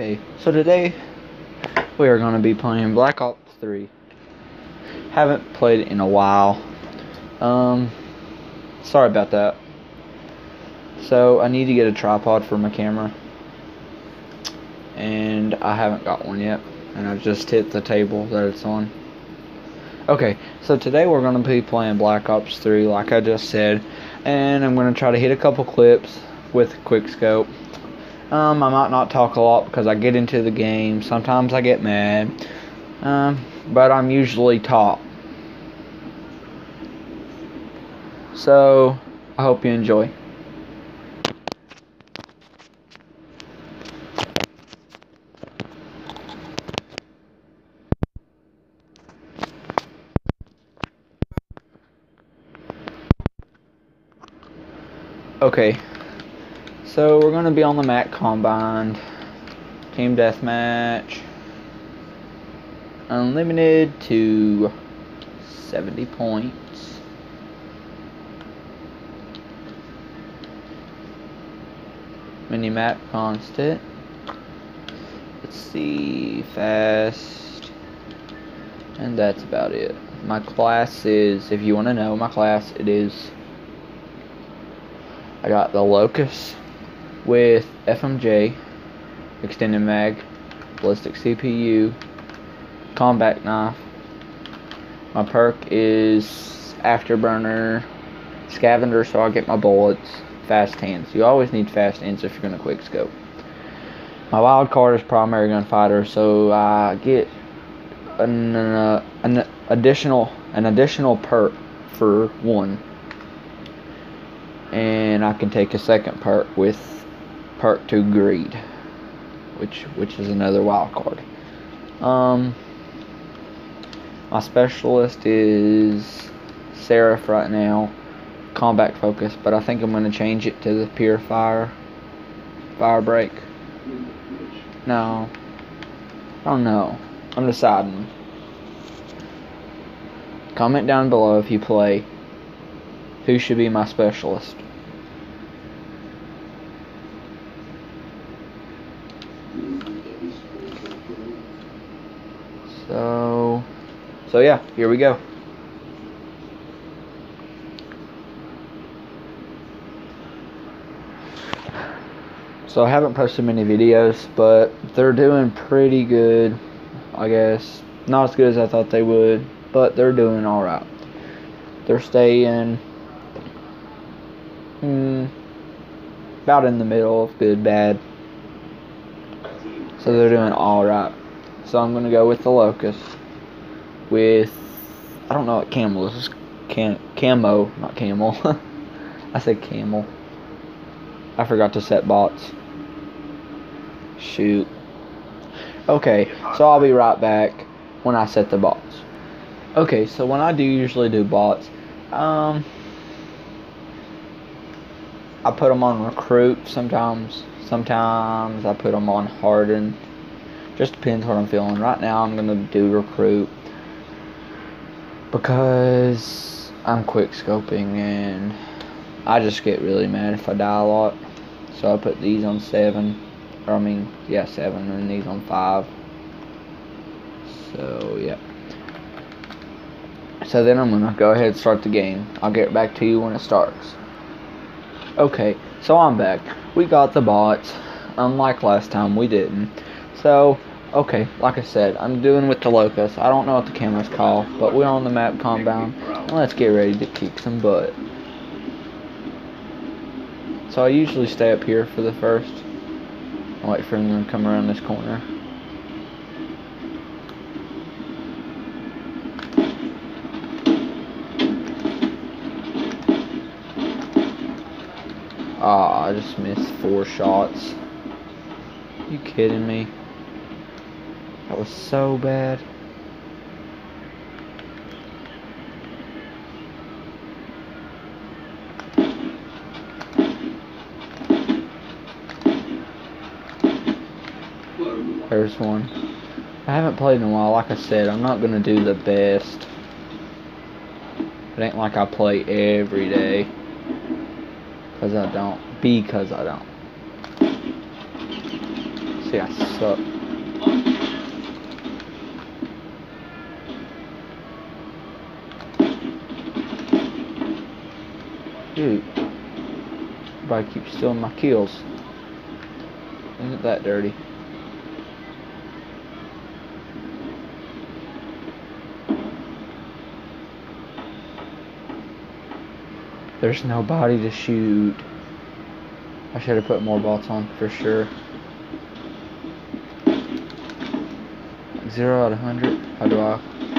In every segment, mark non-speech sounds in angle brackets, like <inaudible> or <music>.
Okay, so today we are going to be playing Black Ops 3. Haven't played in a while. Um, sorry about that. So I need to get a tripod for my camera. And I haven't got one yet. And I've just hit the table that it's on. Okay, so today we're going to be playing Black Ops 3 like I just said. And I'm going to try to hit a couple clips with quick scope. Um, I might not talk a lot because I get into the game. Sometimes I get mad. Um, but I'm usually top. So, I hope you enjoy. Okay, so we're going to be on the map Combine. Team Deathmatch. Unlimited to 70 points. Minimap constant. Let's see. Fast. And that's about it. My class is, if you want to know my class, it is I got the Locust with FMJ, extended mag, ballistic CPU, combat knife. My perk is afterburner, scavenger, so I get my bullets, fast hands. You always need fast hands if you're gonna quick scope. My wild card is primary gunfighter, so I get an, uh, an additional an additional perk for one and I can take a second perk with perk 2 greed which which is another wild card. Um my specialist is Seraph right now combat focus but I think I'm going to change it to the purifier Firebreak. No. I don't know. I'm deciding. Comment down below if you play. Who should be my specialist. So, so yeah, here we go. So I haven't posted many videos, but they're doing pretty good, I guess. Not as good as I thought they would, but they're doing alright. They're staying Hmm. About in the middle of good, bad. So they're doing alright. So I'm to go with the Locust. With, I don't know what camel is. Cam, camo, not camel. <laughs> I said camel. I forgot to set bots. Shoot. Okay, so I'll be right back when I set the bots. Okay, so when I do usually do bots, um, I put them on recruit sometimes. Sometimes I put them on hardened. Just depends what I'm feeling. Right now I'm gonna do recruit because I'm quick scoping and I just get really mad if I die a lot. So I put these on seven, or I mean, yeah, seven, and these on five. So yeah. So then I'm gonna go ahead and start the game. I'll get back to you when it starts. Okay, so I'm back. We got the bots. Unlike last time, we didn't. So, okay, like I said, I'm doing with the locust. I don't know what the camera's called, but we're on the map compound. Let's get ready to kick some butt. So I usually stay up here for the first. I'll wait for them to come around this corner. Ah, oh, I just missed four shots. Are you kidding me? Was so bad. There's one. I haven't played in a while. Like I said, I'm not going to do the best. It ain't like I play every day. Because I don't. Because I don't. See, I suck. Dude. Everybody keeps stealing my kills. Isn't that dirty? There's nobody to shoot. I should have put more bots on for sure. Zero out of hundred. How do I?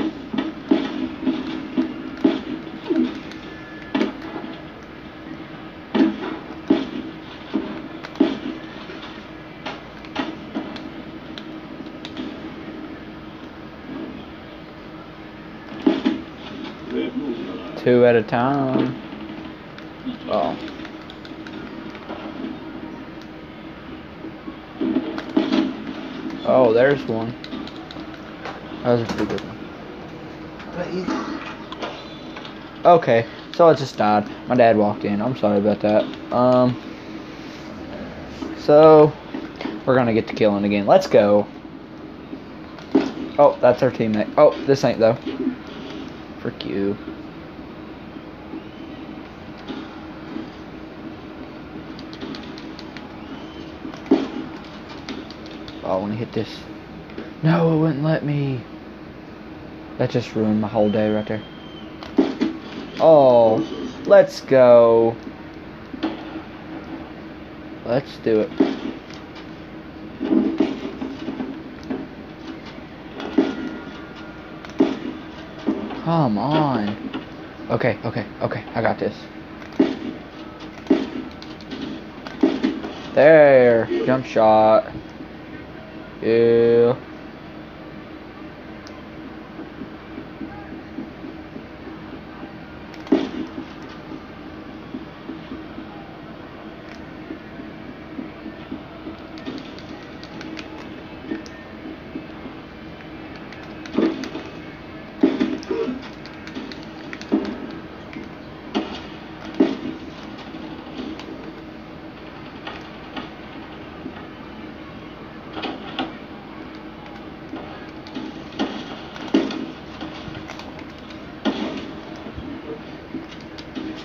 Two at a time. Oh. Oh, there's one. That was a pretty good one. Okay, so I just died. My dad walked in. I'm sorry about that. Um. So, we're gonna get to killing again. Let's go. Oh, that's our teammate. Oh, this ain't though. Frick you. Want to hit this. No, it wouldn't let me. That just ruined my whole day right there. Oh, let's go. Let's do it. Come on. Okay, okay, okay. I got this. There. Jump shot. Yeah.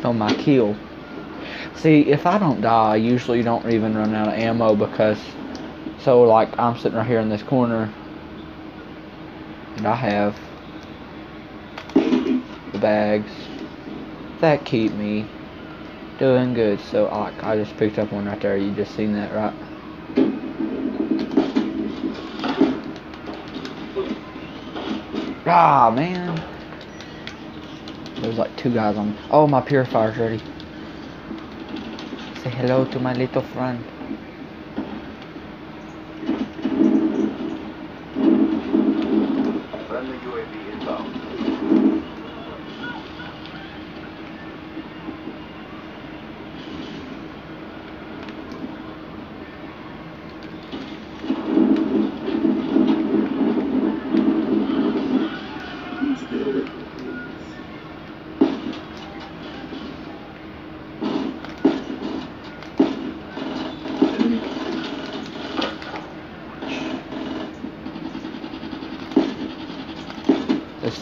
On my kill. See, if I don't die, I usually don't even run out of ammo because, so like, I'm sitting right here in this corner, and I have the bags that keep me doing good. So I, I just picked up one right there. You just seen that, right? Ah, man. There's like two guys on. Oh, my purifier's ready. Say hello to my little friend.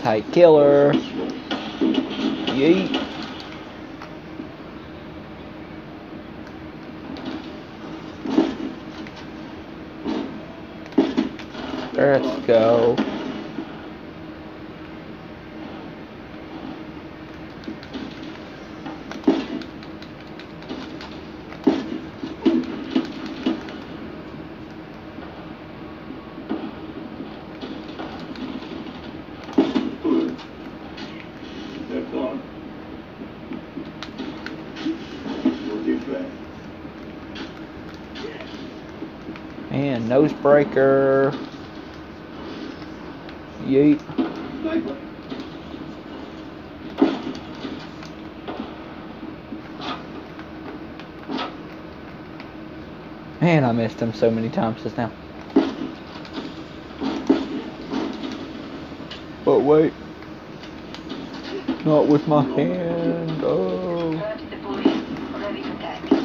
Tight killer. Yeet. Let's go. They're gone. We'll get back. And nose breaker. Yeet. Man, I missed him so many times just now. But wait. Not with my hand. Oh. Third deployed. Ready for tack.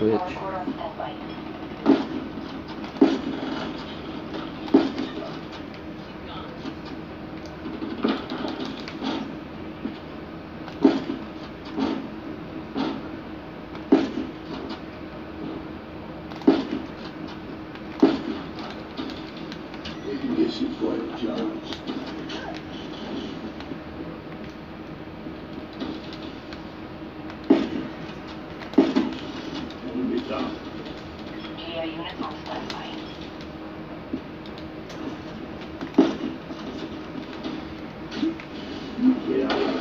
switch. This is what it Jones. Enemy down. GA units on standby.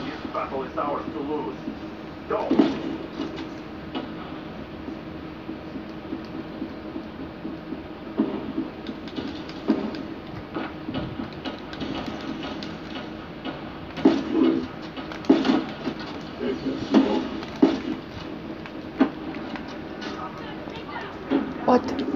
This battle is ours to lose. Go! What?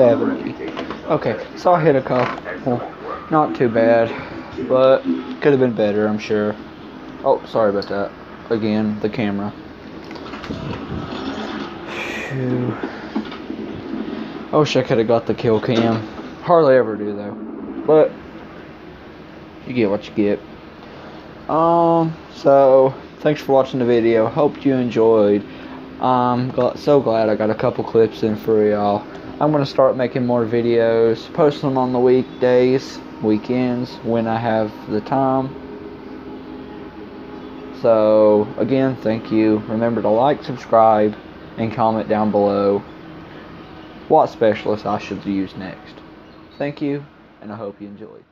70. Okay, so I hit a couple. Not too bad, but could have been better, I'm sure. Oh, sorry about that. Again, the camera. I wish I could have got the kill cam. Hardly ever do though. But you get what you get. Um, so thanks for watching the video. Hope you enjoyed. I'm gl- so glad I got a couple clips in for y'all. I'm gonna start making more videos, post them on the weekdays, weekends when I have the time. So again, thank you. Remember to like, subscribe, and comment down below what specialist I should use next. Thank you, and I hope you enjoyed.